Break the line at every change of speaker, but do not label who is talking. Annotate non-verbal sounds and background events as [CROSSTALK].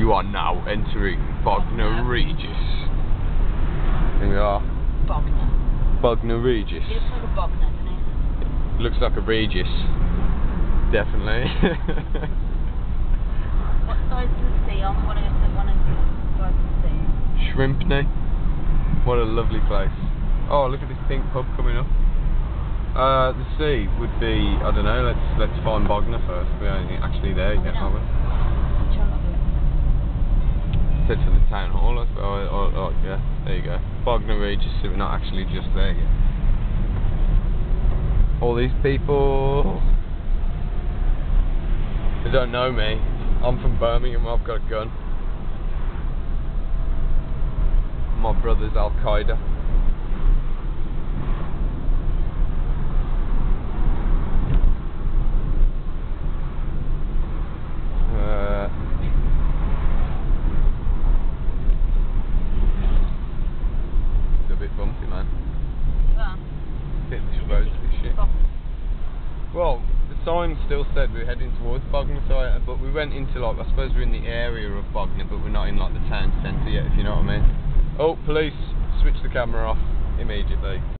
You are now entering Bognor Regis. Here we are.
Bogner.
Bognor Regis.
He looks like a Bogner, doesn't he?
Looks like a Regis. Definitely. [LAUGHS]
What size does it say on one of the one of the sides of the sea?
Shrimpney. What a lovely place. Oh, look at this pink pub coming up. Uh, the sea would be, I don't know, let's let's find Bognor first. We're actually there yet, are we? Said to the town hall. Oh, oh, oh, yeah, there you go. Bognor Regis, so we're not actually just there yet. All these people. They don't know me. I'm from Birmingham, I've got a gun. My brother's Al Qaeda. Uh, it's a bit bumpy, man.
Well,
Bit road's a bit shit.
Bog-
Well, the sign still said we are heading towards Bognor, so I, but we went into like I suppose we're in the area of Bognor, but we're not in like the town centre yet, if you know what I mean. Oh, police! Switch the camera off immediately.